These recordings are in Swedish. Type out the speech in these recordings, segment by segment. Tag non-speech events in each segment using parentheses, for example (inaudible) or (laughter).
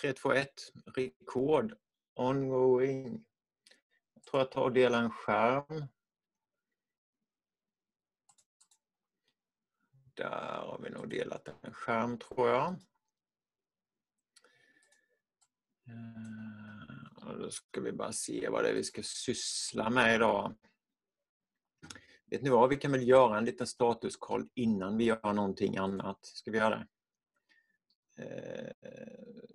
321, Rekord. Ongoing. Jag tror jag tar och delar en skärm. Där har vi nog delat en skärm tror jag. Eh, och då ska vi bara se vad det är vi ska syssla med idag. Vet ni vad, vi kan väl göra en liten statuskoll innan vi gör någonting annat. Ska vi göra det? Eh,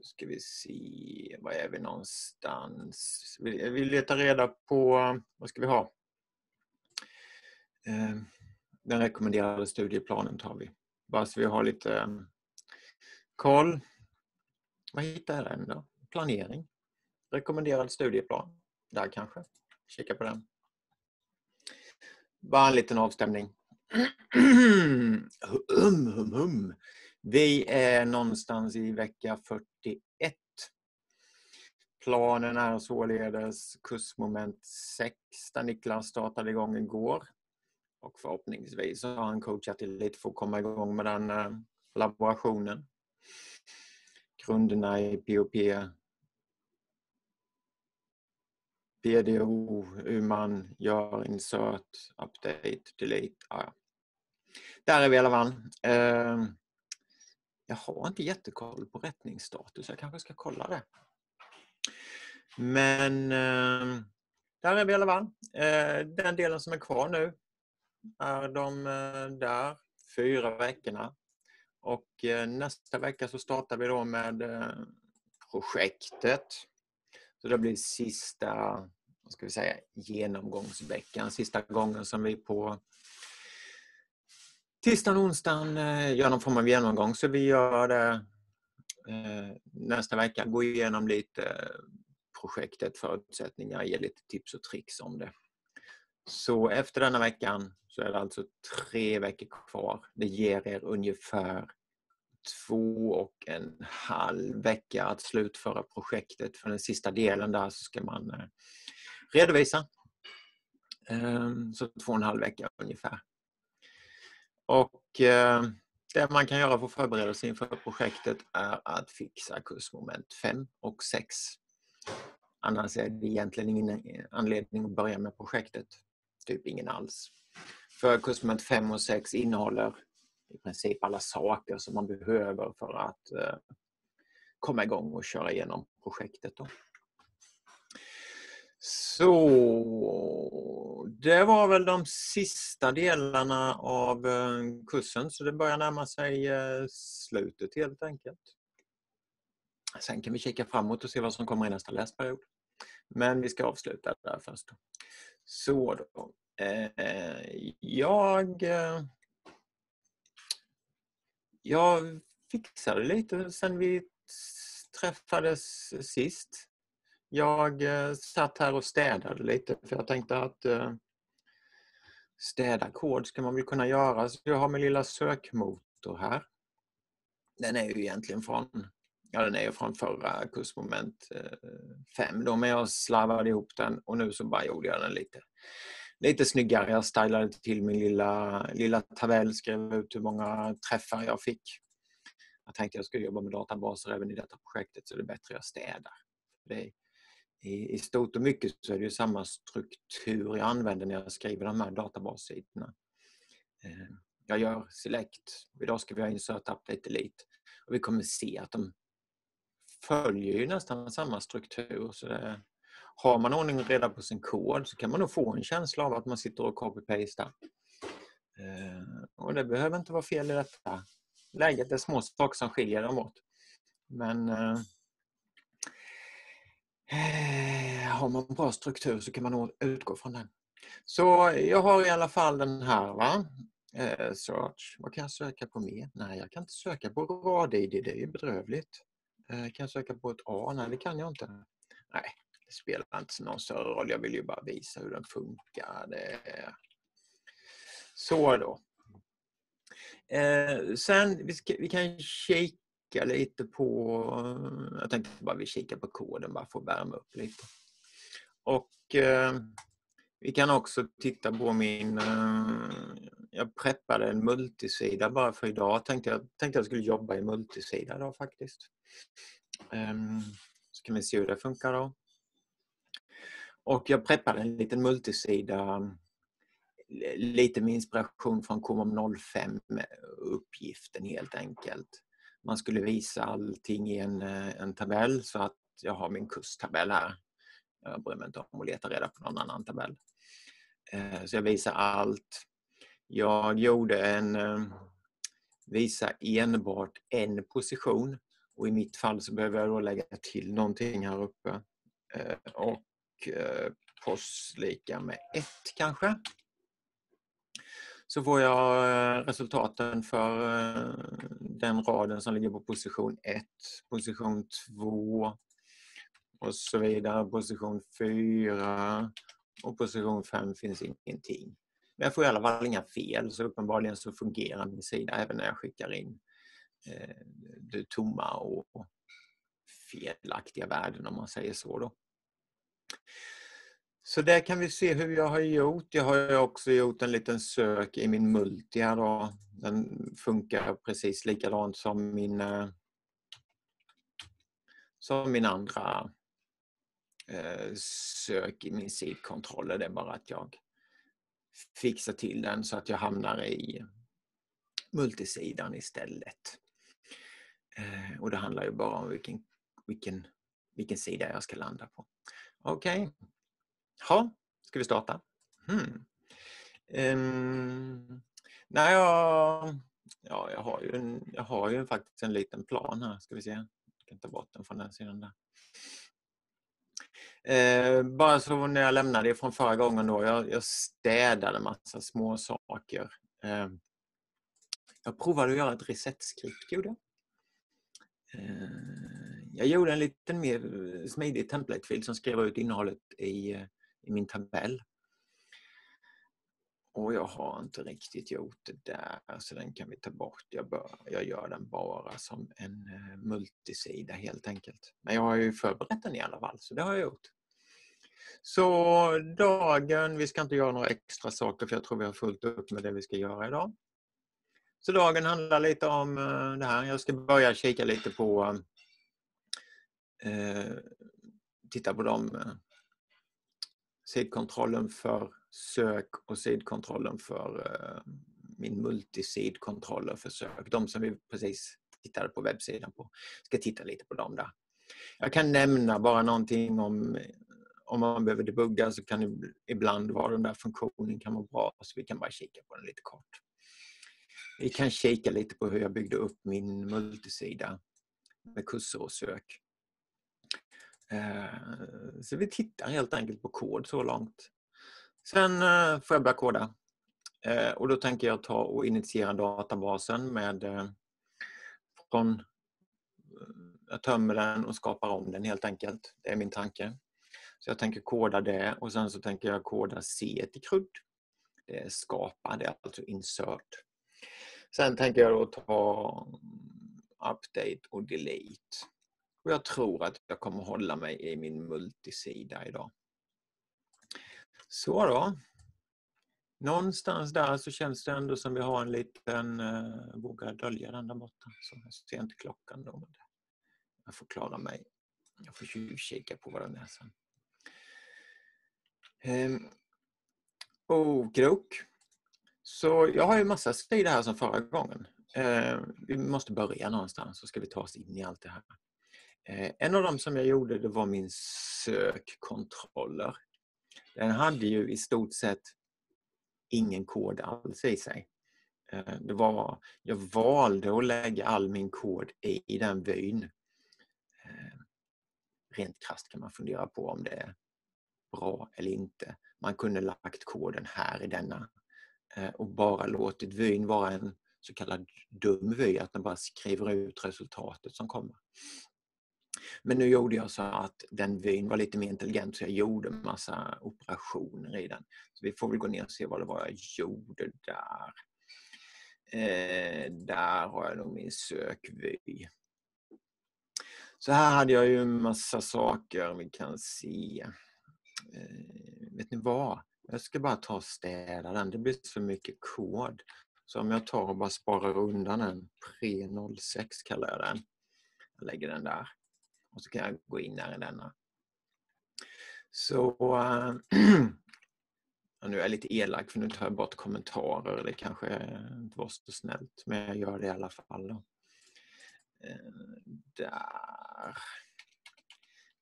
ska vi se, var är vi någonstans? Vi, vi letar reda på, vad ska vi ha? Eh, den rekommenderade studieplanen tar vi. Bara så vi har lite eh, koll. Vad hittar jag den då? Planering. Rekommenderad studieplan. Där kanske. Kika på den. Bara en liten avstämning. (clears throat) hum, hum, hum. Vi är någonstans i vecka 41. Planen är således kursmoment 6 där Niklas startade igång igår. Och förhoppningsvis har han coachat till lite för att komma igång med den eh, laborationen. Grunderna i POP, PDO, hur man gör insert, update, delete. Ah, ja. Där är vi i alla fall. Ehm, jag har inte jättekoll på rättningsstatus, jag kanske ska kolla det. Men eh, där är vi i alla fall. Eh, den delen som är kvar nu är de eh, där fyra veckorna. Och eh, nästa vecka så startar vi då med eh, projektet. Så det blir sista vad ska vi säga, genomgångsveckan, sista gången som vi på tisdagen och onsdagen eh, gör någon form av genomgång. Så vi gör det eh, nästa vecka, går igenom lite eh, projektet, förutsättningar, ger lite tips och tricks om det. Så efter denna veckan så är det alltså tre veckor kvar. Det ger er ungefär två och en halv vecka att slutföra projektet. För den sista delen där så ska man redovisa. Ehm, så två och en halv vecka ungefär. Och eh, det man kan göra för att förbereda sig inför projektet är att fixa kursmoment 5 och 6. Annars är det egentligen ingen anledning att börja med projektet. Typ ingen alls. För kursmoment 5 och 6 innehåller i princip alla saker som man behöver för att eh, komma igång och köra igenom projektet. Då. Så det var väl de sista delarna av eh, kursen så det börjar närma sig eh, slutet helt enkelt. Sen kan vi kika framåt och se vad som kommer i nästa läsperiod. Men vi ska avsluta där först. Så då. Eh, jag jag fixade lite sen vi träffades sist. Jag eh, satt här och städade lite för jag tänkte att eh, städa kod ska man väl kunna göra. Så jag har min lilla sökmotor här. Den är ju egentligen från, ja, den är från förra kursmoment eh, 5 då, men jag slarvade ihop den och nu så bara gjorde jag den lite lite snyggare. Jag stylade till min lilla, lilla tabell, skrev ut hur många träffar jag fick. Jag tänkte jag skulle jobba med databaser även i detta projektet så det är bättre jag städar. Det är, i, I stort och mycket så är det ju samma struktur jag använder när jag skriver de här databassidorna. Eh, jag gör select, idag ska vi ha insert, update, delete och vi kommer se att de följer ju nästan samma struktur. Så det, har man ordning och reda på sin kod så kan man nog få en känsla av att man sitter och copy-pastar. Eh, och det behöver inte vara fel i detta läget. Det är små saker som skiljer dem åt. Men eh, Eh, har man bra struktur så kan man nog utgå från den. Så jag har i alla fall den här. va eh, Search. Vad kan jag söka på mer? Nej, jag kan inte söka på rad-id. Det är ju bedrövligt. Eh, kan jag söka på ett A? Nej, det kan jag inte. Nej, det spelar inte någon större roll. Jag vill ju bara visa hur den funkar. Det... Så då. Eh, sen, vi, ska, vi, kan kika lite på... Jag tänkte bara vi kikar på koden bara för att värma upp lite. Och eh, vi kan också titta på min... Eh, jag preppade en multisida bara för idag. Tänkte jag tänkte jag skulle jobba i multisida idag faktiskt. Um, så kan vi se hur det funkar då. Och jag preppade en liten multisida lite med inspiration från KMOM 05 uppgiften helt enkelt. Man skulle visa allting i en, eh, en tabell så att jag har min kurstabell här. Jag bryr mig inte om att leta reda på någon annan tabell. Eh, så jag visar allt. Jag gjorde en eh, visa enbart en position och i mitt fall så behöver jag då lägga till någonting här uppe. Och post lika med ett kanske så får jag eh, resultaten för eh, den raden som ligger på position 1, position 2 och så vidare. Position 4 och position 5 finns ingenting. Men jag får i alla fall inga fel så uppenbarligen så fungerar min sida även när jag skickar in eh, det tomma och felaktiga värden om man säger så. Då. Så där kan vi se hur jag har gjort. Jag har också gjort en liten sök i min multi här då. Den funkar precis likadant som min eh, som min andra eh, sök i min sidkontroller. Det är bara att jag fixar till den så att jag hamnar i multisidan istället. Eh, och det handlar ju bara om vilken, vilken, vilken sida jag ska landa på. Okej, okay. Ja, ska vi starta? Hmm. Um, nej, jag, ja, jag, har ju en, jag har ju faktiskt en liten plan här. Ska vi se. Jag kan ta bort den från den sidan där. Eh, bara så när jag lämnade det från förra gången då. Jag, jag städade massa små saker. Eh, jag provade att göra ett reset-skript. Gjorde. Eh, jag gjorde en lite mer smidig template-fil som skrev ut innehållet i eh, i min tabell. Och jag har inte riktigt gjort det där så den kan vi ta bort. Jag, bör, jag gör den bara som en eh, multisida helt enkelt. Men jag har ju förberett den i alla fall så det har jag gjort. Så dagen, vi ska inte göra några extra saker för jag tror vi har fullt upp med det vi ska göra idag. Så dagen handlar lite om eh, det här. Jag ska börja kika lite på eh, titta på de eh, sidkontrollen för sök och sidkontrollen för eh, min multisidkontroller för sök. De som vi precis tittade på webbsidan på. Jag ska titta lite på dem där. Jag kan nämna bara någonting om om man behöver debugga så kan det ibland vara den där funktionen kan vara bra så vi kan bara kika på den lite kort. Vi kan kika lite på hur jag byggde upp min multisida med kurser och sök. Eh, så vi tittar helt enkelt på kod så långt. Sen eh, får jag börja koda. Eh, och då tänker jag ta och initiera databasen med eh, från eh, jag tömmer den och skapar om den helt enkelt. Det är min tanke. Så jag tänker koda det och sen så tänker jag koda C till CRUD. Det är skapa, det är alltså insert. Sen tänker jag då ta mm, update och delete. Och jag tror att jag kommer hålla mig i min multisida idag. Så då. Någonstans där så känns det ändå som vi har en liten, eh, uh, vågar dölja den där borta, så jag ser inte klockan då. Jag får klara mig. Jag får tjuvkika på vad den är sen. Um, Okrok. Så jag har ju massa sidor här som förra gången. Uh, vi måste börja någonstans så ska vi ta oss in i allt det här. Eh, en av dem som jag gjorde det var min sökkontroller. Den hade ju i stort sett ingen kod alls i sig. Eh, det var, jag valde att lägga all min kod i, den vyn. Eh, rent krasst kan man fundera på om det är bra eller inte. Man kunde lagt koden här i denna och bara låtit vyn vara en så kallad dum vy, att den bara skriver ut resultatet som kommer. Men nu gjorde jag så att den vyn var lite mer intelligent så jag gjorde massa operationer i den. Så vi får väl gå ner och se vad det var jag gjorde där. Eh, där har jag nog min sökvy. Så här hade jag ju en massa saker vi kan se. Eh, vet ni vad? Jag ska bara ta och städa den. Det blir så mycket kod. Så om jag tar och bara sparar undan den, pre 06 kallar jag den. Jag lägger den där. Och så kan jag gå in här i denna. Så (clears throat) äh, nu är jag lite elak för nu tar jag bort kommentarer. Det kanske inte var så snällt, men jag gör det i alla fall. Då. Äh, där.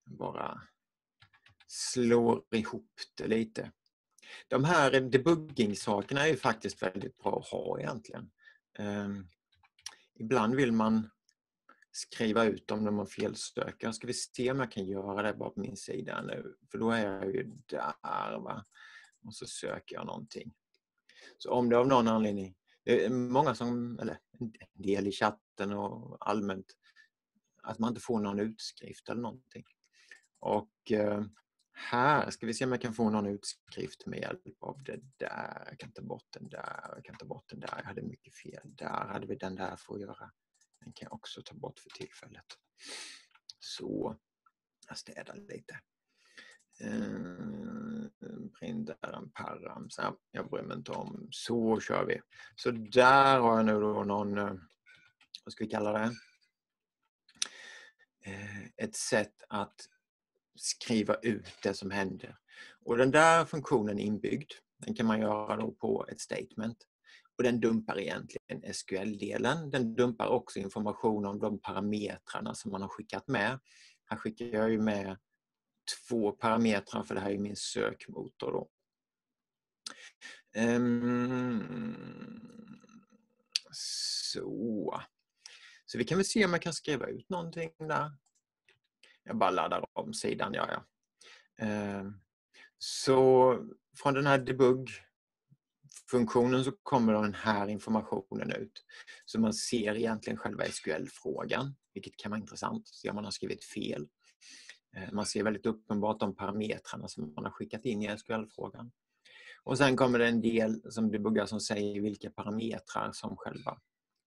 Bara slår ihop det lite. De här debugging-sakerna är ju faktiskt väldigt bra att ha egentligen. Äh, ibland vill man skriva ut dem när man felsöker. Ska vi se om jag kan göra det bara på min sida nu. För då är jag ju där. Va? Och så söker jag någonting. Så om det av någon anledning, det är många som, eller en del i chatten och allmänt, att man inte får någon utskrift eller någonting. Och eh, här ska vi se om jag kan få någon utskrift med hjälp av det där. Jag kan ta bort den där, jag kan ta bort den där. Jag hade mycket fel. Där hade vi den där för att göra. Den kan jag också ta bort för tillfället. Så, jag städar lite. Eh, parram. Så jag bryr mig inte om. Så kör vi. Så där har jag nu då någon, eh, vad ska vi kalla det? Eh, ett sätt att skriva ut det som händer. Och den där funktionen är inbyggd. Den kan man göra då på ett statement. Och den dumpar egentligen SQL-delen. Den dumpar också information om de parametrarna som man har skickat med. Här skickar jag ju med två parametrar för det här är min sökmotor. Då. Um, så. så vi kan väl se om jag kan skriva ut någonting där. Jag bara laddar om sidan, ja, ja. Um, så från den här debug funktionen så kommer den här informationen ut. Så man ser egentligen själva SQL-frågan, vilket kan vara intressant. Se om man har skrivit fel. Eh, man ser väldigt uppenbart de parametrarna som man har skickat in i SQL-frågan. Och sen kommer det en del som debuggar som säger vilka parametrar som själva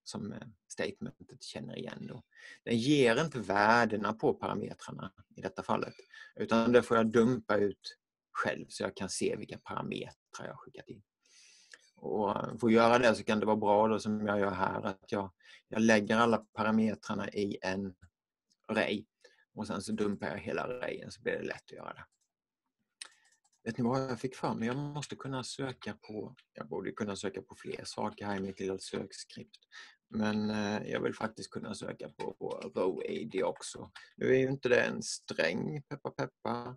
som eh, statementet känner igen. Då. Den ger inte värdena på parametrarna i detta fallet utan det får jag dumpa ut själv så jag kan se vilka parametrar jag skickat in. Och för att göra det så kan det vara bra då som jag gör här att jag, jag lägger alla parametrarna i en array och sen så dumpar jag hela arrayen så blir det lätt att göra det. Vet ni vad jag fick för mig? Jag måste kunna söka på, jag borde kunna söka på fler saker här i mitt lilla sökskript. Men eh, jag vill faktiskt kunna söka på Row AD också. Nu är ju inte det en sträng, peppa peppa.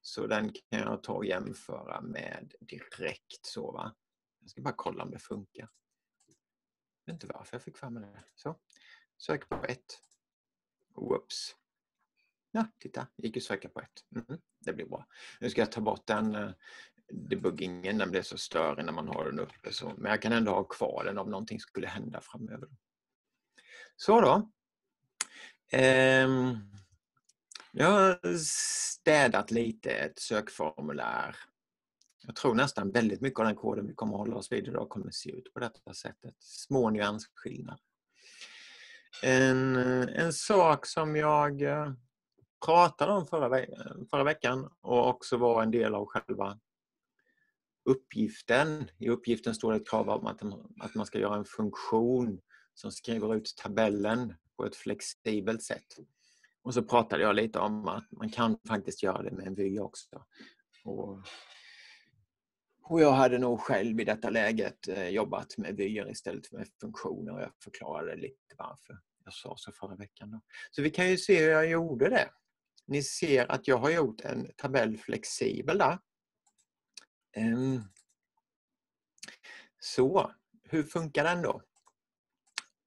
Så den kan jag ta och jämföra med direkt. så va. Jag ska bara kolla om det funkar. Jag vet inte varför jag fick för mig det. Så. Sök på ett. Whoops. Ja, titta, det gick att söka på ett. Mm, det blir bra. Nu ska jag ta bort den eh, debuggingen, den blir så störig när man har den uppe. Så, men jag kan ändå ha kvar den om någonting skulle hända framöver. Så då. Ehm, jag har städat lite ett sökformulär. Jag tror nästan väldigt mycket av den koden vi kommer att hålla oss vid idag kommer att se ut på detta sättet. Små nyansskillnader. En, en sak som jag eh, pratade om förra, ve förra veckan och också var en del av själva uppgiften. I uppgiften står det ett krav om att, att man ska göra en funktion som skriver ut tabellen på ett flexibelt sätt. Och så pratade jag lite om att man kan faktiskt göra det med en vy också. Och, och jag hade nog själv i detta läget eh, jobbat med vyer istället för med funktioner och jag förklarade lite varför jag sa så förra veckan. Då. Så vi kan ju se hur jag gjorde det. Ni ser att jag har gjort en tabell flexibel där. Ehm. Så, hur funkar den då?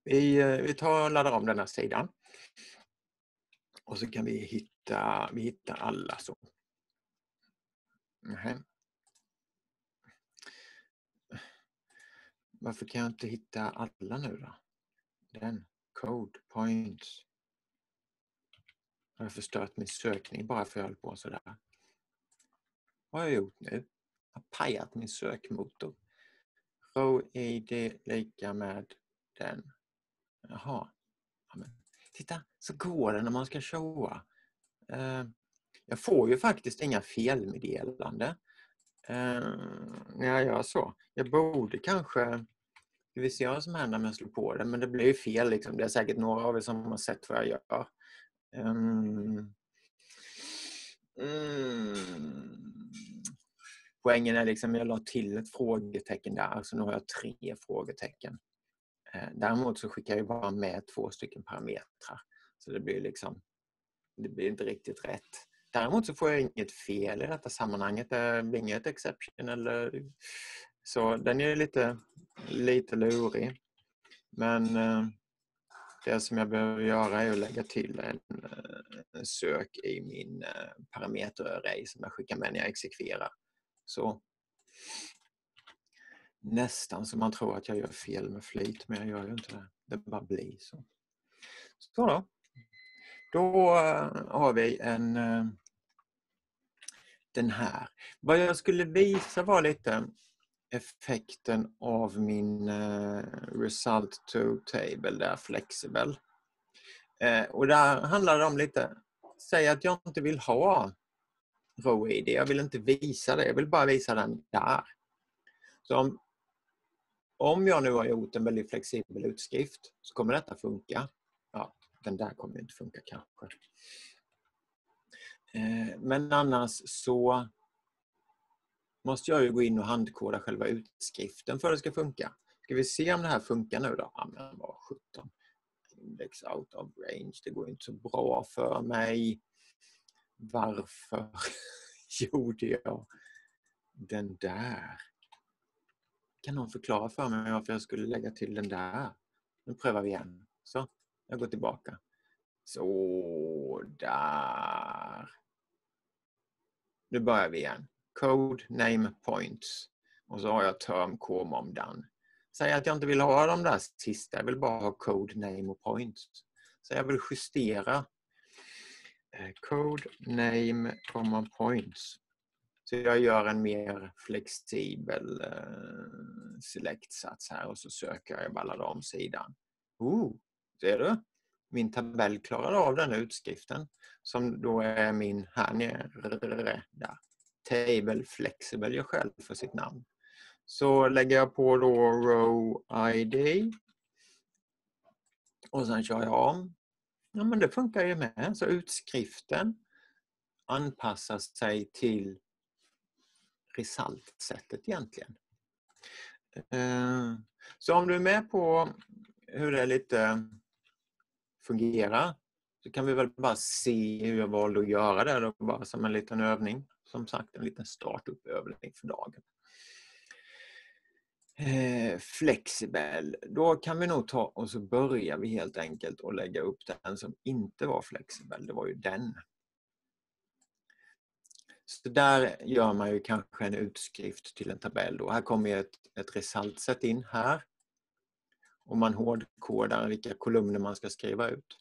Vi, eh, vi tar och laddar om den här sidan. Och så kan vi hitta, vi hittar alla så. Nej. Varför kan jag inte hitta alla nu då? Den, code, points. Har jag förstört min sökning bara för att jag höll på sådär? Vad har jag gjort nu? Jag har pajat min sökmotor. Row-id lika med den. Jaha. Ja, men, titta, så går det när man ska showa. Uh, jag får ju faktiskt inga felmeddelande när jag gör så. Jag borde kanske... Vi ser vad som händer om jag slår på det, men det blir ju fel. Liksom. Det är säkert några av er som har sett vad jag gör. Um, mm, poängen är liksom, jag la till ett frågetecken där, så nu har jag tre frågetecken. Eh, däremot så skickar jag bara med två stycken parametrar. Så det blir liksom, det blir inte riktigt rätt. Däremot så får jag inget fel i detta sammanhanget. Det blir inget exception eller så. Den är lite, lite lurig. Men eh, det som jag behöver göra är att lägga till en, eh, en sök i min eh, parameterarray som jag skickar med när jag exekverar. Så nästan så man tror att jag gör fel med flit, men jag gör ju inte det. Det bara blir så. Så då. Då eh, har vi en eh, den här. Vad jag skulle visa var lite effekten av min eh, result to table, där flexible. och där handlar det om lite, säg att jag inte vill ha row-id. Jag vill inte visa det, jag vill bara visa den där. Så om, om jag nu har gjort en väldigt flexibel utskrift så kommer detta funka. Den där kommer inte funka kanske. Eh, men annars så måste jag ju gå in och handkoda själva utskriften för att det ska funka. Ska vi se om det här funkar nu då? Ja, men vad 17. Index out of range. Det går inte så bra för mig. Varför (laughs) gjorde jag den där? Kan någon förklara för mig varför jag skulle lägga till den där? Nu prövar vi igen. Så, jag går tillbaka. Så, där. Nu börjar vi igen. Code, name, points. Och så har jag term, comom, done. Säg att jag inte vill ha de där sista, jag vill bara ha code, name och points. Så jag vill justera eh, code name comma points. Så jag gör en mer flexibel eh, select-sats här och så söker jag alla de sidan. Ooh, ser du? Min tabell klarar av den utskriften som då är min här nere. Där. Table flexible gör själv för sitt namn. Så lägger jag på då row ID och sen kör jag om Ja, men det funkar ju med. Så utskriften anpassar sig till result-sättet egentligen. Eh, så om du är med på hur det är lite fungerar så kan vi väl bara se hur jag valde att göra det då, bara som en liten övning. Som sagt, en liten startup-övning för dagen. Eh, flexibel, då kan vi nog ta och så börjar vi helt enkelt och lägga upp den som inte var flexibel. Det var ju den. Så där gör man ju kanske en utskrift till en tabell. Då. Här kommer ett, ett result in här. Och man hårdkodar vilka kolumner man ska skriva ut.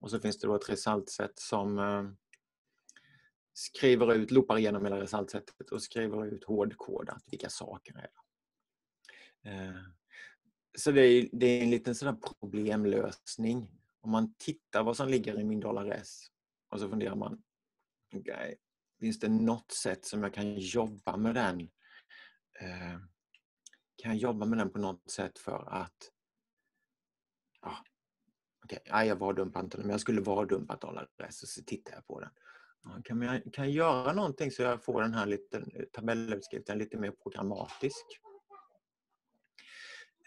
Och så finns det då ett resultset som eh, skriver ut, loopar igenom hela resultsättet och skriver ut hårdkodat vilka saker är det. är. så det är, det är en liten sån problemlösning. Om man tittar vad som ligger i min dollar S och så funderar man, okay, finns det något sätt som jag kan jobba med den? Eh, kan jag jobba med den på något sätt för att Okay. okay, jag var dumpat inte men jag skulle vara dumpat dollar S och så tittar jag på den. Kan jag, kan jag göra någonting så jag får den här liten eh, tabellutskriften lite mer programmatisk?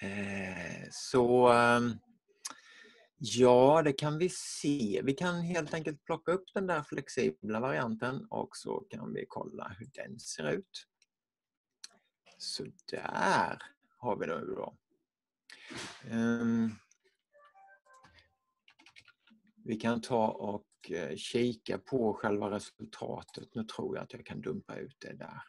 Eh, så ehm, ja, det kan vi se. Vi kan helt enkelt plocka upp den där flexibla varianten och så kan vi kolla hur den ser ut. Så där har vi det då. Ehm, vi kan ta och eh, kika på själva resultatet. Nu tror jag att jag kan dumpa ut det där.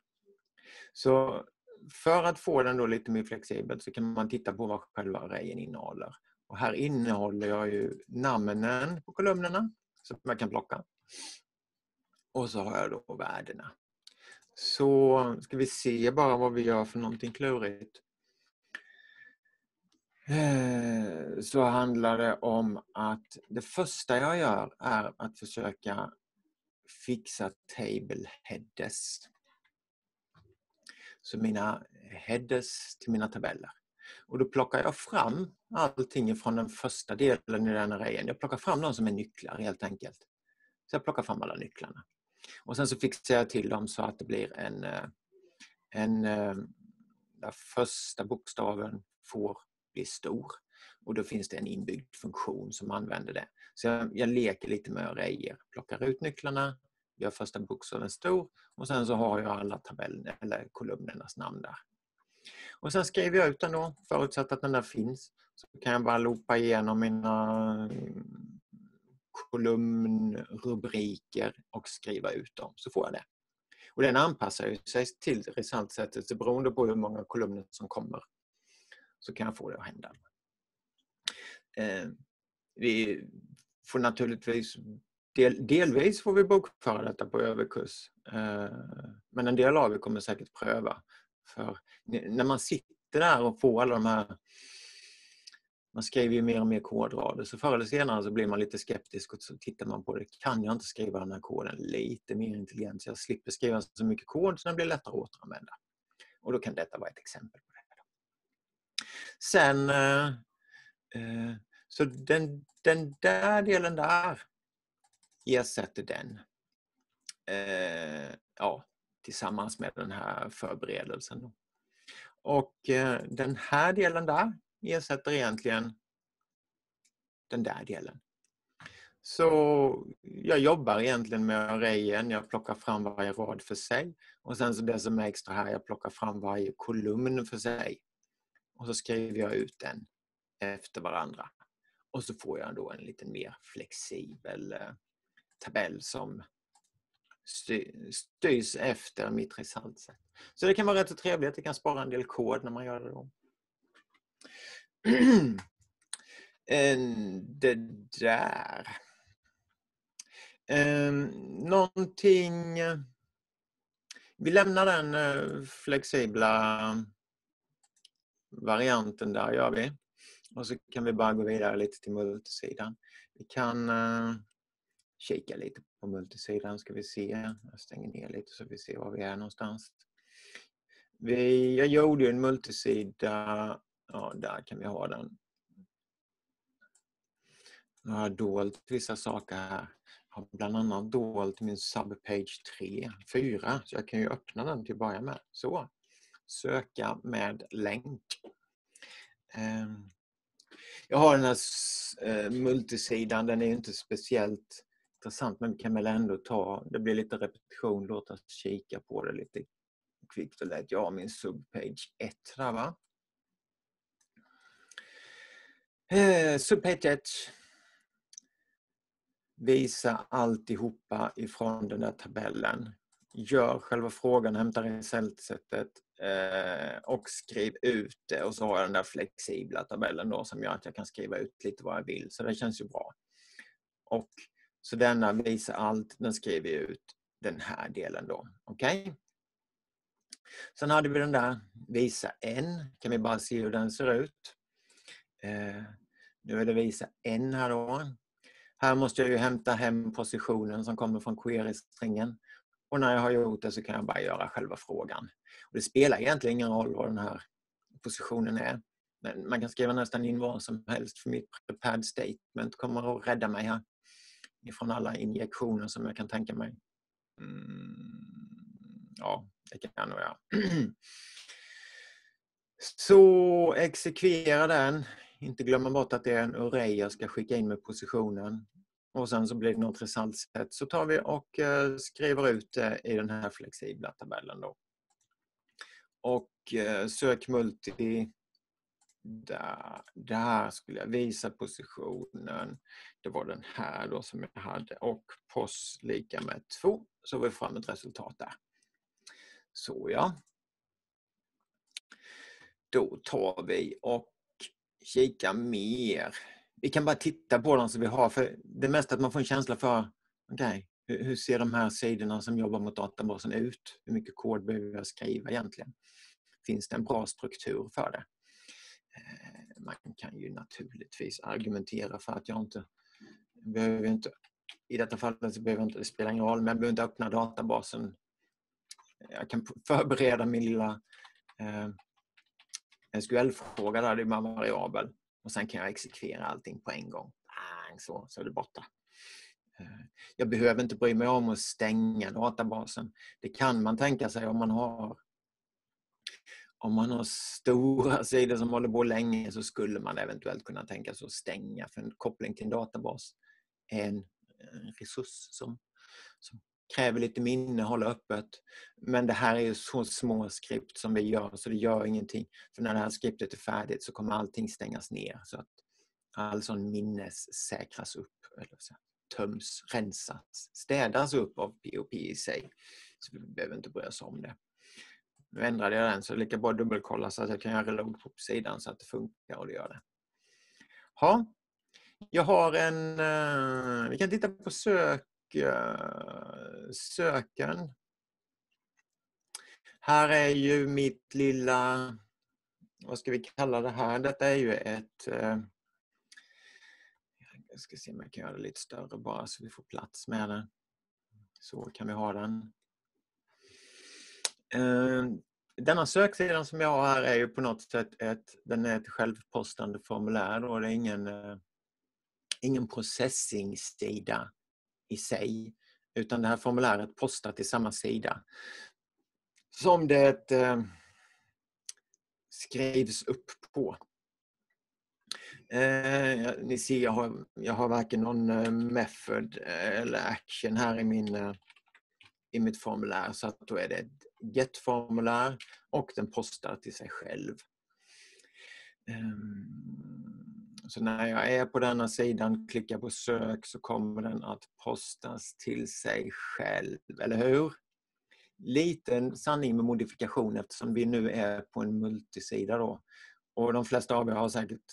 Så för att få den då lite mer flexibel så kan man titta på vad själva arrayen innehåller. Och här innehåller jag ju namnen på kolumnerna som jag kan plocka. Och så har jag då värdena. Så ska vi se bara vad vi gör för någonting klurigt. Eh, så handlar det om att det första jag gör är att försöka fixa table headers så mina headers till mina tabeller. Och då plockar jag fram allting från den första delen i den arrayen. Jag plockar fram de som är nycklar helt enkelt. Så jag plockar fram alla nycklarna. Och sen så fixar jag till dem så att det blir en, eh, en eh, där första bokstaven får blir stor. Och då finns det en inbyggd funktion som använder det. Så jag, jag leker lite med arrayer, plockar ut nycklarna, gör första bokstaven stor och sen så har jag alla tabellerna eller kolumnernas namn där. Och sen skriver jag ut den då, förutsatt att den där finns. Så kan jag bara loopa igenom mina mm, kolumnrubriker och skriva ut dem, så får jag det. Och den anpassar sig till resultatet beroende på hur många kolumner som kommer så kan jag få det att hända. Eh, vi får naturligtvis del, delvis får vi bokföra detta på överkurs. Eh, men en del av er kommer säkert pröva. För när man sitter där och får alla de här man skriver ju mer och mer kodrader så förr eller senare så blir man lite skeptisk och så tittar man på det. Kan jag inte skriva den här koden lite mer intelligent så jag slipper skriva så mycket kod så den blir lättare att återanvända? Och då kan detta vara ett exempel på. Sen eh, eh, så den, den där delen där ersätter den. Eh, ja, tillsammans med den här förberedelsen. Då. Och eh, den här delen där ersätter egentligen den där delen. Så jag jobbar egentligen med arrayen, jag plockar fram varje rad för sig. Och sen så det som är extra här, jag plockar fram varje kolumn för sig. Och så skriver jag ut den efter varandra. Och så får jag då en lite mer flexibel eh, tabell som styrs efter mitt resultsätt. Så det kan vara rätt så trevligt, det kan spara en del kod när man gör det då. (clears throat) det där. Ehm, någonting... Eh, vi lämnar den eh, flexibla varianten där, gör vi. Och så kan vi bara gå vidare lite till multisidan. Vi kan uh, kika lite på multisidan ska vi se. Jag stänger ner lite så vi ser var vi är någonstans. Vi, jag gjorde en multisida Ja, där kan vi ha den. Nu har jag dolt vissa saker här. Jag har bland annat dolt min subpage 3, 4, så jag kan ju öppna den till att börja med. Så. Söka med länk. Ehm, jag har den här eh, multisidan, den är inte speciellt intressant men vi kan väl ändå ta, det blir lite repetition, låt oss kika på det lite kvickt och lätt. Jag har min subpage 1 där va. Eh, Subpage Visa alltihopa ifrån den där tabellen. Gör själva frågan, hämta resultatet eh, och skriv ut det och så har jag den där flexibla tabellen då som gör att jag kan skriva ut lite vad jag vill. Så det känns ju bra. Och Så denna visa allt, den skriver ut den här delen då. Okej? Okay? Sen hade vi den där visa en. Kan vi bara se hur den ser ut. Eh, nu är det visa en här då. Här måste jag ju hämta hem positionen som kommer från query-strängen. Och när jag har gjort det så kan jag bara göra själva frågan. Och det spelar egentligen ingen roll vad den här positionen är. Men man kan skriva nästan in vad som helst för mitt prepared statement kommer att rädda mig här. Ifrån alla injektioner som jag kan tänka mig. Mm, ja, det kan jag nog göra. (clears throat) Så exekvera den. Inte glömma bort att det är en array jag ska skicka in med positionen. Och sen så blir det något resultat. Så tar vi och eh, skriver ut det i den här flexibla tabellen. Då. Och eh, sök multi. Där, där skulle jag visa positionen. Det var den här då som jag hade. Och pos lika med 2. Så vi fram ett resultat där. Så ja. Då tar vi och kika mer. Vi kan bara titta på dem som vi har. För det mesta att man får en känsla för okay, hur, hur ser de här sidorna som jobbar mot databasen ut? Hur mycket kod behöver jag skriva egentligen? Finns det en bra struktur för det? Eh, man kan ju naturligtvis argumentera för att jag inte behöver inte i detta fallet så behöver inte, det spelar ingen roll, men jag behöver inte öppna databasen. Jag kan förbereda min lilla eh, SQL-fråga där, det är bara variabel. Och sen kan jag exekvera allting på en gång. Bang, så, så är det borta. Eh, jag behöver inte bry mig om att stänga databasen. Det kan man tänka sig om man har om man har stora sidor som håller på länge så skulle man eventuellt kunna tänka sig att stänga för en koppling till en databas är en, en resurs som, som kräver lite minne, hålla öppet. Men det här är ju så små skript som vi gör så det gör ingenting. För när det här skriptet är färdigt så kommer allting stängas ner så att all sån minnes säkras upp, eller så, töms, rensas, städas upp av POP i sig. Så vi behöver inte bry oss om det. Nu ändrade jag den så det är lika bra att dubbelkolla så att jag kan göra reload på sidan så att det funkar och det gör det. Ha. Jag har en... Eh, vi kan titta på sök, Eh, söken. Här är ju mitt lilla... Vad ska vi kalla det här? Detta är ju ett... Jag ska se om jag kan göra det lite större bara så vi får plats med det. Så kan vi ha den. Eh, denna söksidan som jag har här är ju på något sätt ett, den är ett självpostande formulär Då. det är ingen, eh, ingen processingsida i sig. Utan det här formuläret postar till samma sida. Som det eh, skrivs upp på. Eh, ni ser, jag har, jag har varken någon eh, method eh, eller action här i, min, eh, i mitt formulär så att då är det ett get-formulär och den postar till sig själv. Eh, så när jag är på denna sidan, klickar på sök så kommer den att postas till sig själv, eller hur? Liten sanning med modifikation eftersom vi nu är på en multisida då. Och de flesta av er har säkert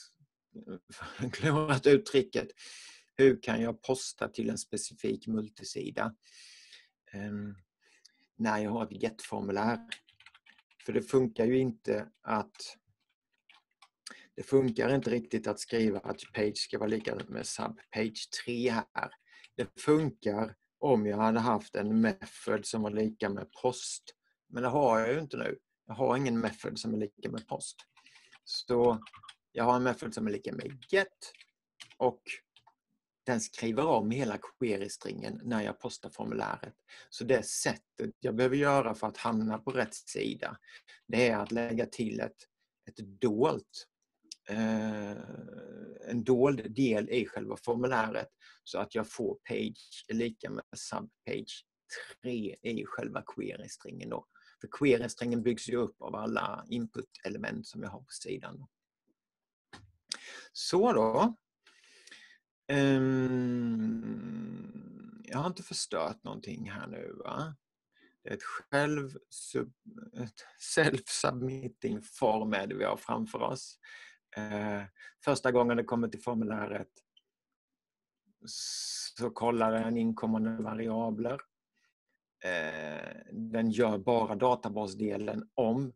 (laughs) klurat ut tricket. Hur kan jag posta till en specifik multisida? Um, när jag har ett get-formulär. För det funkar ju inte att det funkar inte riktigt att skriva att page ska vara lika med sub page 3 här. Det funkar om jag hade haft en method som var lika med post. Men det har jag ju inte nu. Jag har ingen method som är lika med post. Så jag har en method som är lika med get och den skriver om hela query-stringen när jag postar formuläret. Så det sättet jag behöver göra för att hamna på rätt sida, det är att lägga till ett, ett dolt, Eh, en dold del i själva formuläret så att jag får page lika med subpage 3 i själva query-stringen. För query-stringen byggs ju upp av alla input-element som jag har på sidan. Så då. Um, jag har inte förstört någonting här nu va? Det är ett, själv, ett self-submitting form är det vi har framför oss. Eh, första gången det kommer till formuläret så kollar den inkommande variabler. Eh, den gör bara databasdelen om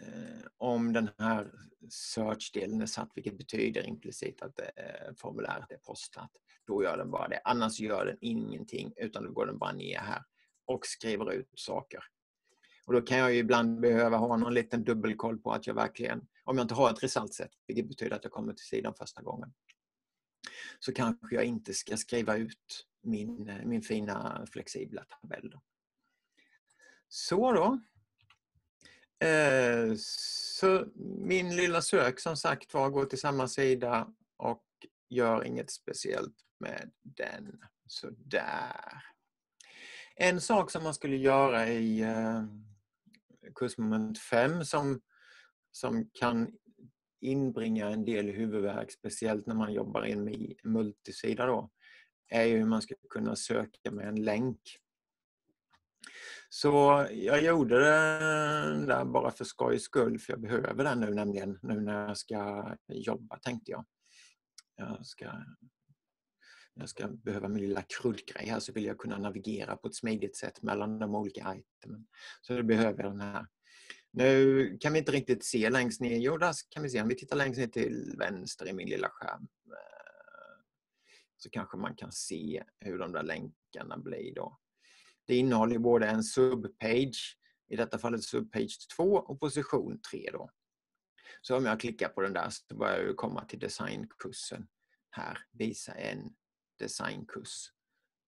Eh, om den här search-delen är satt, vilket betyder implicit att eh, formuläret är postat, då gör den bara det. Annars gör den ingenting, utan då går den bara ner här och skriver ut saker. Och Då kan jag ju ibland behöva ha någon liten dubbelkoll på att jag verkligen, om jag inte har ett result-set, vilket betyder att jag kommer till sidan första gången, så kanske jag inte ska skriva ut min, eh, min fina flexibla tabell. Då. Så då. Eh, så min lilla sök som sagt var går till samma sida och gör inget speciellt med den. Så där. En sak som man skulle göra i eh, kursmoment 5 som, som kan inbringa en del huvudvärk, speciellt när man jobbar i en multisida då, är ju hur man ska kunna söka med en länk. Så jag gjorde den där bara för skojs skull, för jag behöver den nu nämligen, nu när jag ska jobba tänkte jag. Jag ska, jag ska behöva min lilla kruddgrej här så vill jag kunna navigera på ett smidigt sätt mellan de olika itemen. Så då behöver jag den här. Nu kan vi inte riktigt se längst ner. Jo, där kan vi se. Om vi tittar längst ner till vänster i min lilla skärm eh, så kanske man kan se hur de där länkarna blir då. Det innehåller både en subpage, i detta fallet subpage 2 och position 3. Då. Så om jag klickar på den där så börjar jag komma till designkursen här, visa en designkurs.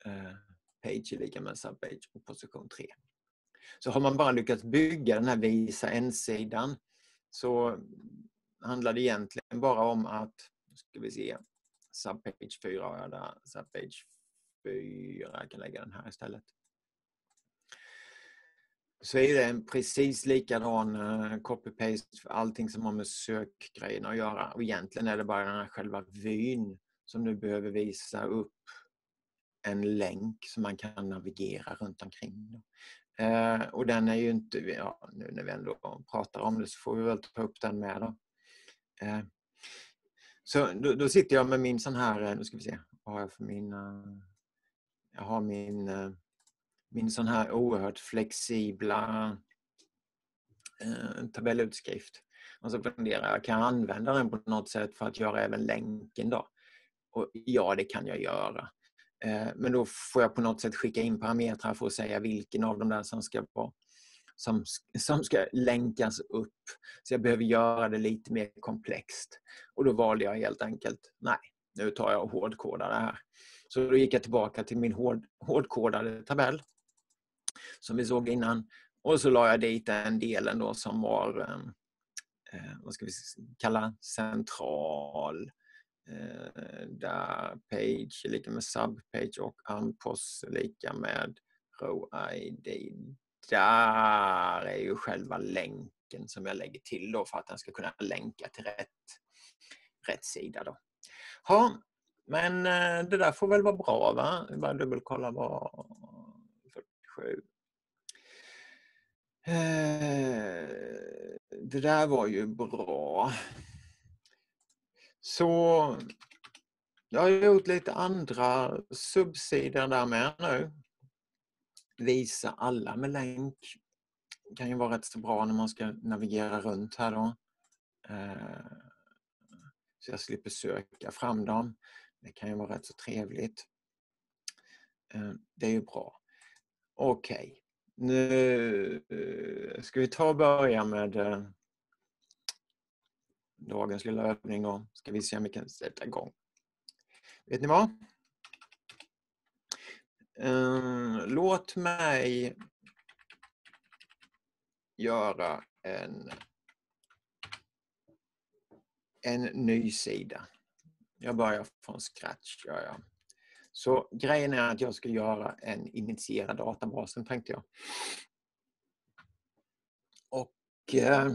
Eh, page är lika med subpage och position 3. Så har man bara lyckats bygga den här visa en-sidan så handlar det egentligen bara om att, ska vi se, subpage 4 har jag där, subpage 4, jag kan lägga den här istället. Så är det en precis likadan eh, copy-paste för allting som har med sökgrejerna att göra. Och egentligen är det bara den här själva vyn som nu behöver visa upp en länk som man kan navigera runt omkring. Eh, och den är ju inte, ja, nu när vi ändå pratar om det så får vi väl ta upp den med. Då. Eh, så då, då, sitter jag med min sån här, eh, nu ska vi se, vad har jag för min... Eh, jag har min, eh, min sån här oerhört flexibla eh, tabellutskrift. Och så funderar jag, kan jag använda den på något sätt för att göra även länken då? Och ja, det kan jag göra. Eh, men då får jag på något sätt skicka in parametrar för att säga vilken av de där som ska vara som, som ska länkas upp. Så jag behöver göra det lite mer komplext. Och då valde jag helt enkelt, nej, nu tar jag och hårdkodar det här. Så då gick jag tillbaka till min hård, hårdkodade tabell som vi såg innan. Och så la jag dit den delen då som var, eh, eh vad ska vi kalla, central Eh, Eh, där page är lika med subpage och unpos är lika med row id. Där är ju själva länken som jag lägger till då för att den ska kunna länka till rätt, rätt sida. Då. Ja, men eh, det där får väl vara bra va? Jag bara dubbelkolla vad 47. Eh, det där var ju bra. Så jag har gjort lite andra subsidor där med nu. Visa alla med länk. Det kan ju vara rätt så bra när man ska navigera runt här då. Eh, så jag slipper söka fram dem. Det kan ju vara rätt så trevligt. Eh, det är ju bra. Okej, okay. nu eh, ska vi ta och börja med dagens lilla övning då ska vi se om vi kan sätta igång. Vet ni vad? Eh, låt mig göra en, en ny sida. Jag börjar från scratch. Gör jag. Så grejen är att jag ska göra en initierad databasen tänkte jag. Och eh,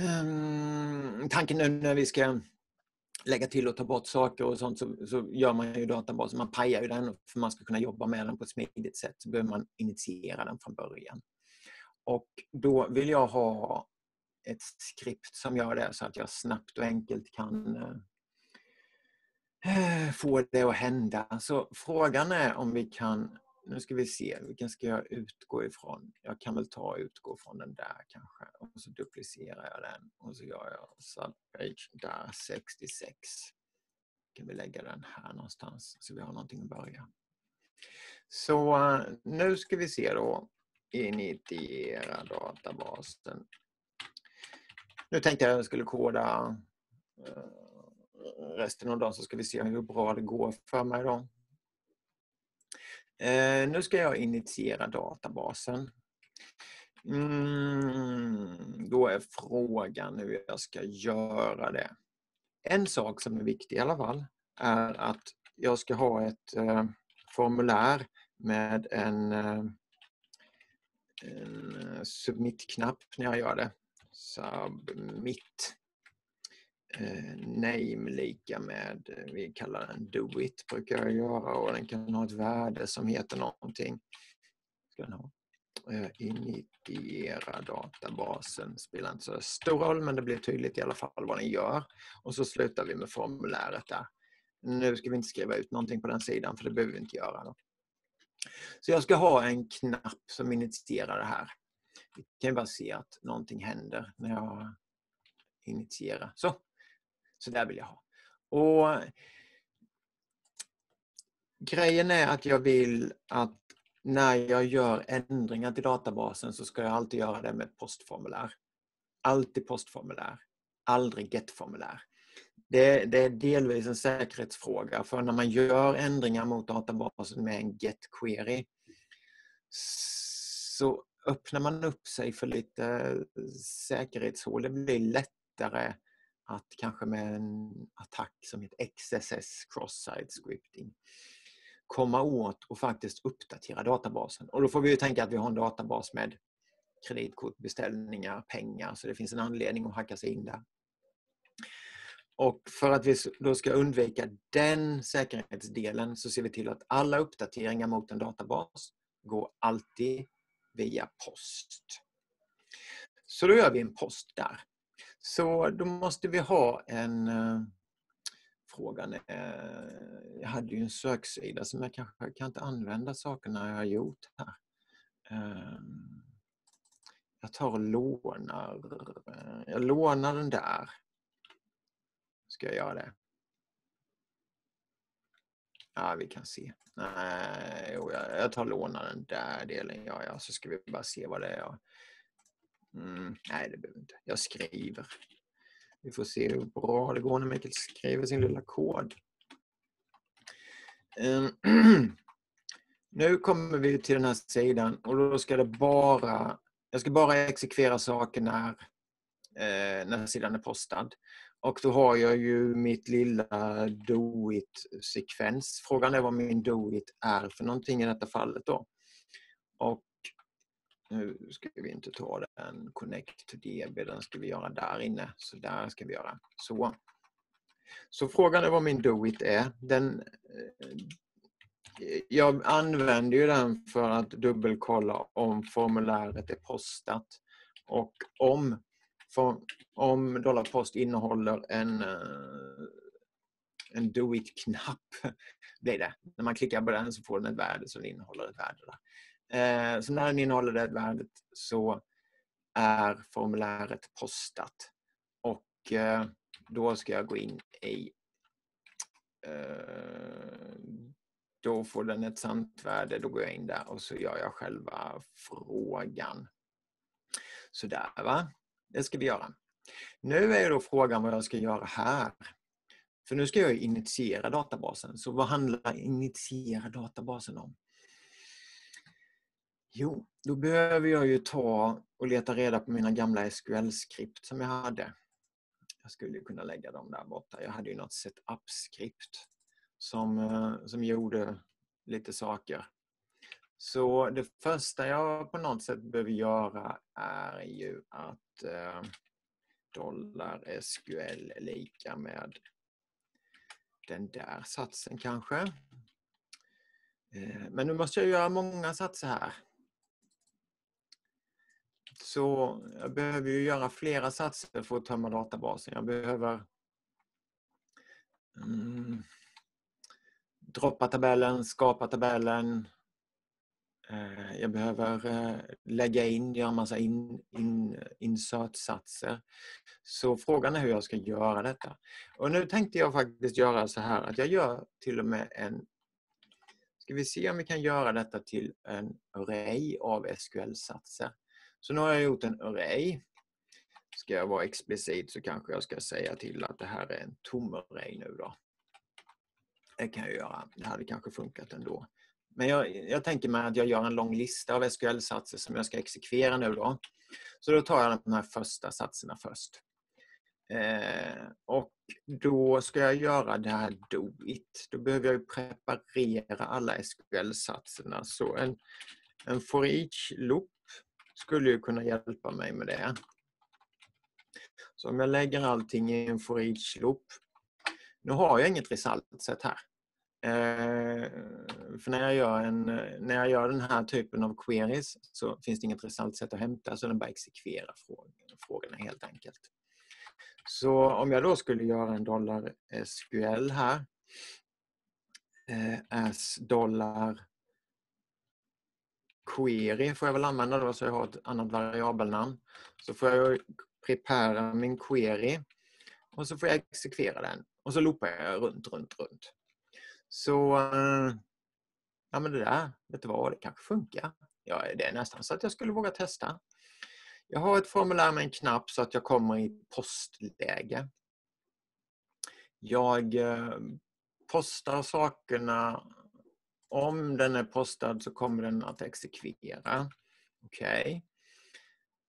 Um, tanken nu när vi ska lägga till och ta bort saker och sånt så, så gör man ju databasen, man pajar ju den för man ska kunna jobba med den på ett smidigt sätt så behöver man initiera den från början. Och då vill jag ha ett skript som gör det så att jag snabbt och enkelt kan uh, få det att hända. Så frågan är om vi kan nu ska vi se, vilken ska jag utgå ifrån? Jag kan väl ta och utgå från den där kanske. Och så duplicerar jag den och så gör jag subpage där 66. Kan vi lägga den här någonstans så vi har någonting att börja. Så eh, nu ska vi se då. Initiera databasen. Nu tänkte jag att jag skulle koda eh, resten av dagen så ska vi se hur bra det går för mig då. Eh, nu ska jag initiera databasen. Mm, då är frågan hur jag ska göra det. En sak som är viktig i alla fall är att jag ska ha ett eh, formulär med en, eh, en eh, submit-knapp när jag gör det. Submit eh, Eh, name lika med, eh, vi kallar den do it, brukar jag göra och den kan ha ett värde som heter någonting. Ska den ha? Eh, initiera databasen spelar inte så stor roll men det blir tydligt i alla fall vad den gör. Och så slutar vi med formuläret där. Nu ska vi inte skriva ut någonting på den sidan för det behöver vi inte göra. Då. Så jag ska ha en knapp som initierar det här. Vi kan bara se att någonting händer när jag initierar. Så, så där vill jag ha. Och Grejen är att jag vill att när jag gör ändringar till databasen så ska jag alltid göra det med postformulär. Alltid postformulär. Aldrig getformulär. det, det, är delvis en säkerhetsfråga för när man gör ändringar mot databasen med en get query så öppnar man upp sig för lite säkerhetshål. Det blir lättare att kanske med en attack som heter XSS, Cross-Site Scripting, komma åt och faktiskt uppdatera databasen. Och då får vi ju tänka att vi har en databas med kreditkort, beställningar, pengar, så det finns en anledning att hacka sig in där. Och för att vi då ska undvika den säkerhetsdelen så ser vi till att alla uppdateringar mot en databas går alltid via post. Så då gör vi en post där. Så då måste vi ha en... Eh, frågan är... Jag hade ju en söksida som jag kanske kan inte använda sakerna jag har gjort här. Eh, jag tar och lånar... Jag lånar den där. Ska jag göra det? Ja, vi kan se. Nej, jag tar låna den där delen. Ja, ja, så ska vi bara se vad det är. Mm, nej, det behöver inte. Jag skriver. Vi får se hur bra det går när Mikael skriver sin lilla kod. Um, (clears throat) nu kommer vi till den här sidan och då ska det bara... Jag ska bara exekvera saker när, eh, när sidan är postad. Och då har jag ju mitt lilla do-it-sekvens. Frågan är vad min do-it är för någonting i detta fallet då. Och nu ska vi inte ta den connect to DB, den ska vi göra där inne. Så där ska vi göra. Så. Så frågan är vad min do-it är. Den, eh, jag använder ju den för att dubbelkolla om formuläret är postat. Och om för om Dollarpost innehåller en, eh, en do it-knapp, (laughs) blir det. När man klickar på den så får den ett värde som innehåller ett värde. Där. Eh, så när den innehåller det värdet så är formuläret postat. Och eh, då ska jag gå in i eh, då får den ett sant värde, då går jag in där och så gör jag själva frågan. Sådär va. Det ska vi göra. Nu är då frågan vad jag ska göra här. För nu ska jag initiera databasen. Så vad handlar initiera databasen om? Jo, då behöver jag ju ta och leta reda på mina gamla SQL-skript som jag hade. Jag skulle kunna lägga dem där borta. Jag hade ju något setup-skript som, eh, som gjorde lite saker. Så det första jag på något sätt behöver göra är ju att eh, dollar SQL är lika med den där satsen kanske. Eh, men nu måste jag göra många satser här. Så jag behöver ju göra flera satser för att tömma databasen. Jag behöver mm, droppa tabellen, skapa tabellen, Eh, jag behöver eh, lägga in, göra massa in, in, insertsatser. Så frågan är hur jag ska göra detta. Och nu tänkte jag faktiskt göra så här att jag gör till och med en... Ska vi se om vi kan göra detta till en array av SQL-satser. Så nu har jag gjort en array. Ska jag vara explicit så kanske jag ska säga till att det här är en tom array nu då. Det kan jag göra. Det hade kanske funkat ändå. Men jag, jag tänker mig att jag gör en lång lista av SQL-satser som jag ska exekvera nu. Då. Så då tar jag de här första satserna först. Eh, och då ska jag göra det här do it. Då behöver jag preparera alla SQL-satserna. Så en, en for each-loop skulle ju kunna hjälpa mig med det. Så om jag lägger allting i en for each-loop. Nu har jag inget resultat här. Eh, för när jag, gör en, när jag gör den här typen av queries så finns det inget resultat att hämta så den bara exekverar frågorna helt enkelt. Så om jag då skulle göra en dollar SQL här eh, as dollar query får jag väl använda då så jag har ett annat variabelnamn. Så får jag prepara min query och så får jag exekvera den och så loopar jag runt, runt, runt. Så eh, ja men det där, vet du vad, det kanske funkar. Ja, det är nästan så att jag skulle våga testa. Jag har ett formulär med en knapp så att jag kommer i postläge. Jag eh, postar sakerna. Om den är postad så kommer den att exekvera. Okej. Okay.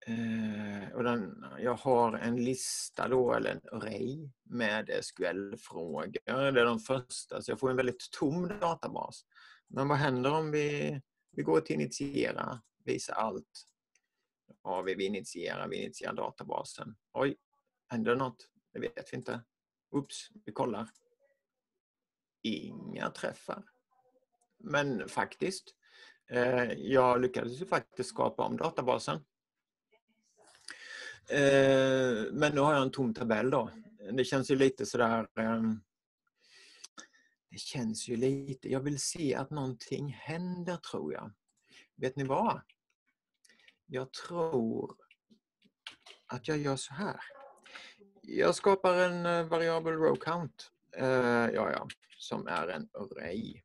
Eh, och den, jag har en lista då, eller en array med SQL-frågor. Det är de första, så jag får en väldigt tom databas. Men vad händer om vi, vi går till initiera, visa allt. Ja, vi initierar, vi initierar databasen. Oj, händer det något? Det vet vi inte. Oops, vi kollar. Inga träffar. Men faktiskt, eh, jag lyckades ju faktiskt skapa om databasen. Eh, men nu har jag en tom tabell då. Det känns ju lite sådär... Eh, det känns ju lite... Jag vill se att någonting händer tror jag. Vet ni vad? Jag tror att jag gör så här. Jag skapar en eh, variabel row count. Eh, ja, ja, som är en array.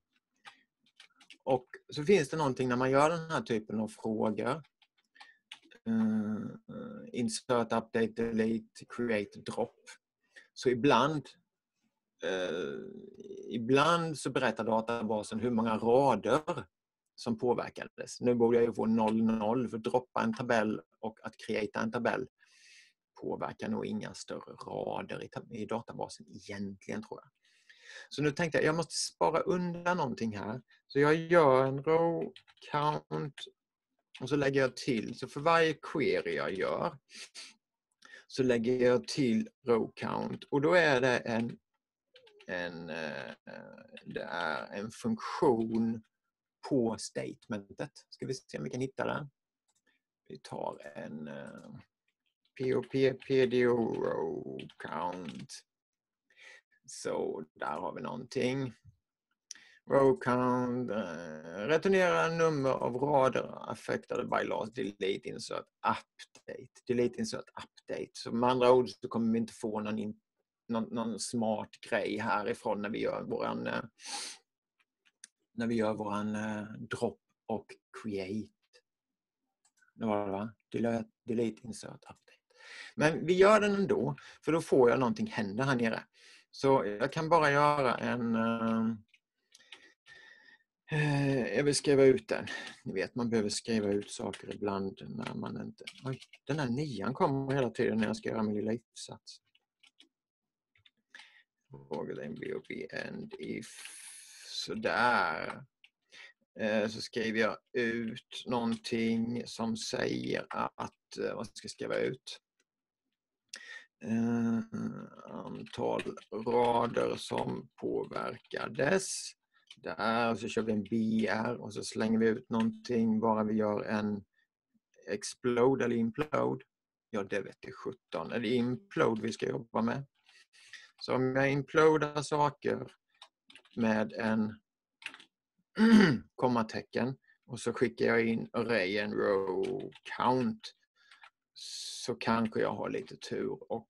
Och så finns det någonting när man gör den här typen av frågor. Uh, insert, update, delete, create, drop. Så ibland uh, ibland så berättar databasen hur många rader som påverkades. Nu borde jag ju få 0,0 för att droppa en tabell och att creata en tabell påverkar nog inga större rader i, i databasen egentligen tror jag. Så nu tänkte jag jag måste spara undan någonting här. Så jag gör en row count och så lägger jag till. Så för varje query jag gör så lägger jag till row count och då är det en, en, eh, det är en funktion på statementet. Ska vi se om vi kan hitta den. Vi tar en eh, POP, PDO, row count. Så där har vi någonting. Row count, uh, returnera nummer av rader affected by last delete insert update. Delete insert update. Så med andra ord så kommer vi inte få någon, in, någon, någon smart grej härifrån när vi gör våran uh, när vi gör våran eh, drop och create. Det var det va? Delete, delete insert update. Men vi gör den ändå, för då får jag någonting hända här nere. Så jag kan bara göra en... Ehm, eh, jag vill skriva ut den. Ni vet, man behöver skriva ut saker ibland när man inte... Oj, den här nian kommer hela tiden när jag ska göra min lilla if-sats. BOB and if. Sådär. Eh, så skriver jag ut någonting som säger att... Eh, vad ska jag skriva ut? Eh, antal rader som påverkades. Där, så kör vi en BR och så slänger vi ut någonting bara vi gör en explode eller implode. Ja, det vete sjutton. 17. Är det implode vi ska jobba med? Så om jag implodar saker med en (clears throat) kommatecken och så skickar jag in array and row count så kanske jag har lite tur och,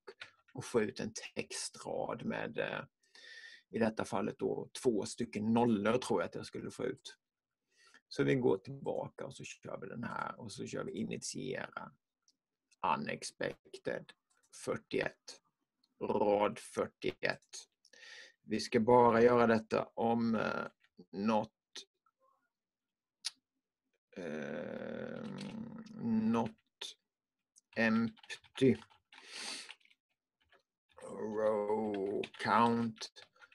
och får ut en textrad med eh, i detta fallet då två stycken nollor tror jag att jag skulle få ut. Så vi går tillbaka och så kör vi den här och så kör vi initiera unexpected 41 rad 41. Vi ska bara göra detta om eh, något eh, något empty row count.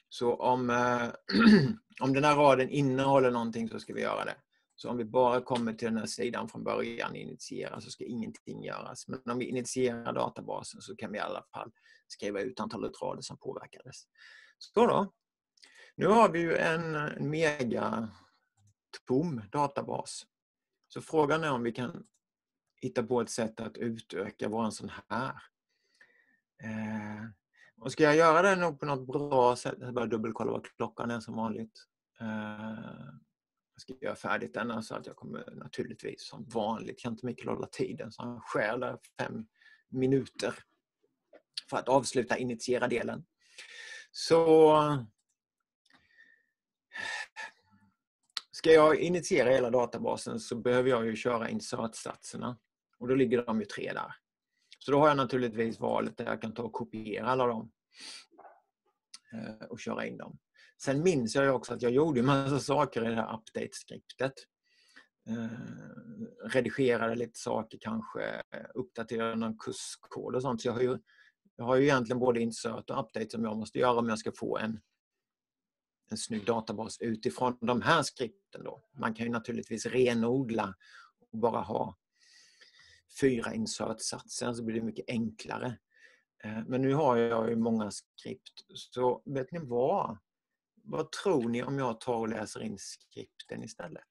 Så om, eh, (clears throat) om den här raden innehåller någonting så ska vi göra det. Så om vi bara kommer till den här sidan från början, initiera, så ska ingenting göras. Men om vi initierar databasen så kan vi i alla fall skriva ut antalet rader som påverkades. Så då. Nu har vi ju en, en mega tom databas. Så frågan är om vi kan hitta på ett sätt att utöka våran sån här. Eh, och ska jag göra det nog på något bra sätt, jag bara dubbelkolla vad klockan är som vanligt. Eh, jag ska göra färdigt denna så att jag kommer naturligtvis som vanligt, kan inte Mikael hålla tiden så han stjäl fem minuter för att avsluta initiera delen. Så Ska jag initiera hela databasen så behöver jag ju köra insert-satserna. Och då ligger de ju tre där. Så då har jag naturligtvis valet där jag kan ta och kopiera alla dem. Eh, och köra in dem. Sen minns jag också att jag gjorde en massa (laughs) saker i det här update-skriptet. Eh, redigerade lite saker kanske, uppdaterade någon kurskod och sånt. Så jag har ju, jag har ju egentligen både insert och update som jag måste göra om jag ska få en, en snygg databas utifrån de här skripten. Då. Man kan ju naturligtvis renodla och bara ha fyra insert-satser så blir det mycket enklare. Eh, men nu har jag ju många skript. Så vet ni vad? Vad tror ni om jag tar och läser in skripten istället?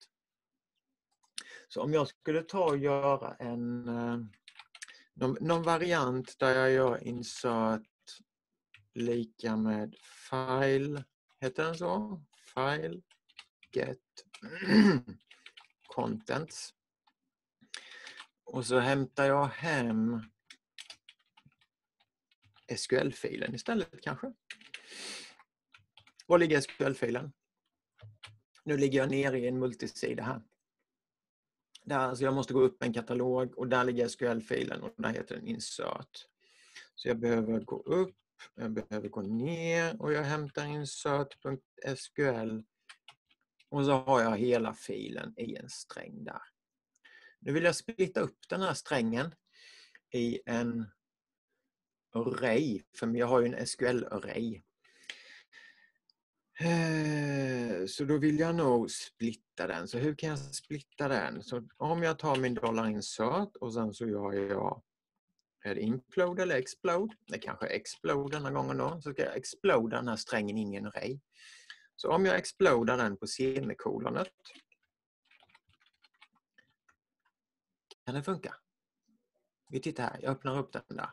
Så om jag skulle ta och göra en eh, någon, någon variant där jag gör insert lika med file, heter den så? File get (clears throat) contents. Och så hämtar jag hem SQL-filen istället kanske. Var ligger SQL-filen? Nu ligger jag nere i en multisida här. Där, alltså jag måste gå upp en katalog och där ligger SQL-filen och där heter den insert. Så jag behöver gå upp, jag behöver gå ner och jag hämtar insert.sql och så har jag hela filen i en sträng där. Nu vill jag splitta upp den här strängen i en array, för jag har ju en SQL-array. Eh, så då vill jag nog splitta den. Så hur kan jag splitta den? Så om jag tar min dollar insert och sen så gör jag är det implode eller explode? Det kanske är explode denna gången då. Så ska jag exploda den här strängen in i en array. Så om jag explodar den på semikolonet kan det funka. Vi tittar här, jag öppnar upp den där.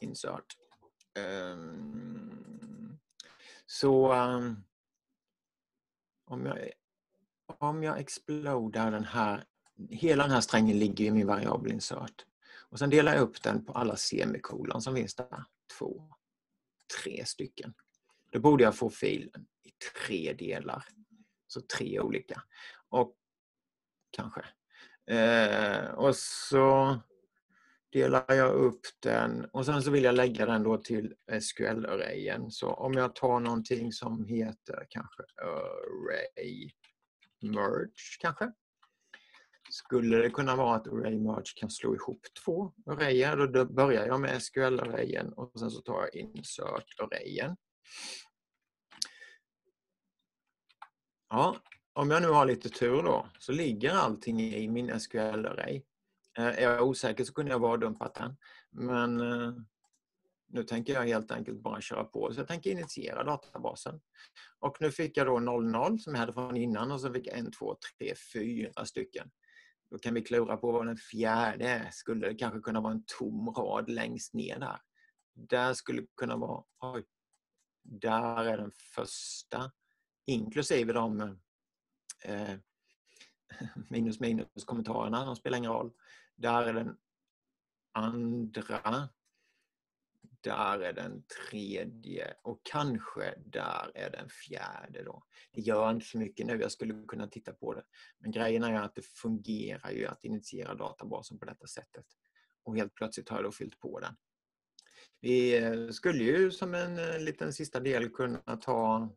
Insert. Um, så um, om, jag, om jag explodar den här, hela den här strängen ligger i min variabel insert. Och sen delar jag upp den på alla semikolon som finns där. Två, tre stycken. Då borde jag få filen i tre delar. Så tre olika. Och kanske Eh, och så delar jag upp den och sen så vill jag lägga den då till SQL-arrayen. Så om jag tar någonting som heter kanske array merge kanske. Skulle det kunna vara att array merge kan slå ihop två arrayer. Då börjar jag med SQL-arrayen och sen så tar jag insert-arrayen. Ja, om jag nu har lite tur då så ligger allting i min SQL-array. Eh, är jag osäker så kunde jag vara dumpat den. Men eh, nu tänker jag helt enkelt bara köra på. Så jag tänker initiera databasen. Och nu fick jag då 00 som jag hade från innan och så fick jag 1, 2, 3, 4 stycken. Då kan vi klura på vad den fjärde är. Skulle det kanske kunna vara en tom rad längst ner där? Där skulle kunna vara... Oj, där är den första. Inklusive de eh, (laughs) minus minus kommentarerna, de spelar ingen roll. Där är den andra. Där är den tredje och kanske där är den fjärde. Då. Det gör inte så mycket nu, jag skulle kunna titta på det. Men grejen är att det fungerar ju att initiera databasen på detta sättet. Och helt plötsligt har jag då fyllt på den. Vi eh, skulle ju som en eh, liten sista del kunna ta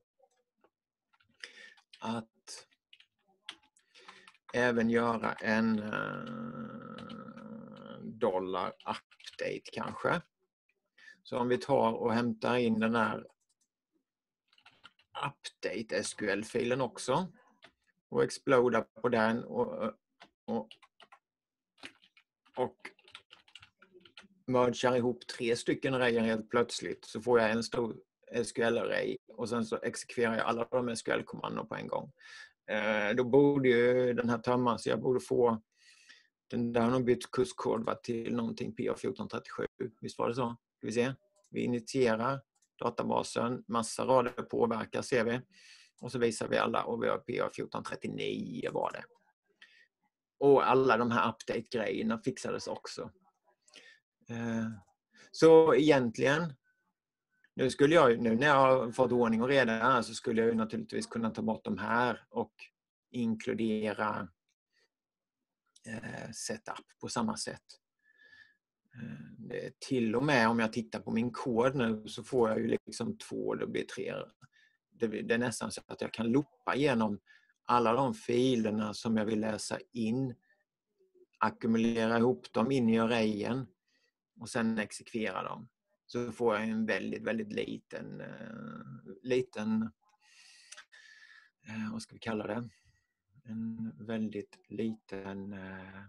att även göra en eh, dollar update kanske. Så om vi tar och hämtar in den här update SQL-filen också och exploda på den och, och, och mergar ihop tre stycken arrayer helt plötsligt så får jag en stor SQL-array och sen så exekverar jag alla de SQL-kommandon på en gång. Eh, då borde ju den här tömmas. Jag borde få den där har nog bytt kurskod till någonting PA1437. Visst var det så? Ska vi se. Vi initierar databasen. Massa rader påverkar ser vi. Och så visar vi alla och vi har PA1439 var det. Och alla de här update-grejerna fixades också. Eh, så egentligen nu skulle jag, nu när jag har fått ordning och reda här så skulle jag naturligtvis kunna ta bort de här och inkludera eh, setup på samma sätt. Eh, till och med om jag tittar på min kod nu så får jag ju liksom två, det blir tre. Det är nästan så att jag kan loopa igenom alla de filerna som jag vill läsa in, ackumulera ihop dem in i arrayen och sen exekvera dem. Så får jag en väldigt, väldigt liten, eh, liten eh, vad ska vi kalla det? En väldigt liten eh,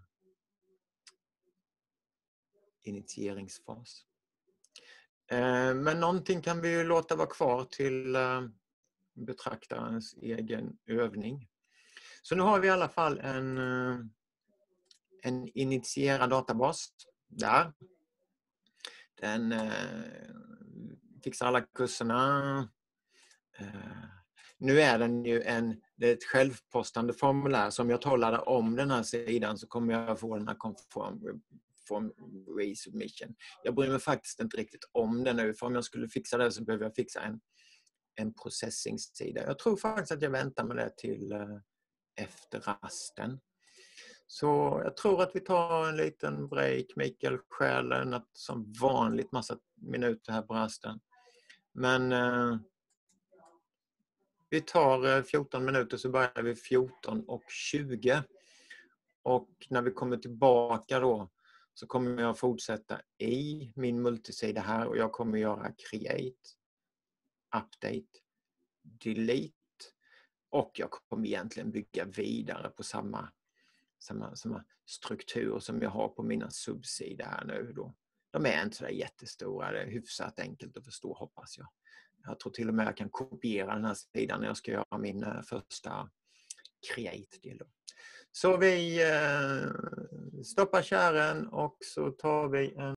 initieringsfas. Men någonting kan vi ju låta vara kvar till betraktarens egen övning. Så nu har vi i alla fall en, en initierad databas där. Den eh, fixar alla kurserna. Eh, nu är den ju en, det är ett självpostande formulär, så om jag talar om den här sidan så kommer jag få den här conform form resubmission. Jag bryr mig faktiskt inte riktigt om det nu, för om jag skulle fixa det så behöver jag fixa en, en processingsida. Jag tror faktiskt att jag väntar med det till eh, efter rasten. Så jag tror att vi tar en liten break. Mikael stjäl som vanligt massa minuter här på rasten. Men eh, vi tar eh, 14 minuter så börjar vi 14 och 20. Och när vi kommer tillbaka då så kommer jag fortsätta i min multisida här och jag kommer göra create, update, delete och jag kommer egentligen bygga vidare på samma samma, samma struktur som jag har på mina subsidor här nu. Då. De är inte så jättestora, det är hyfsat enkelt att förstå hoppas jag. Jag tror till och med jag kan kopiera den här sidan när jag ska göra min eh, första create-del. Så vi eh, stoppar kärren och så tar vi en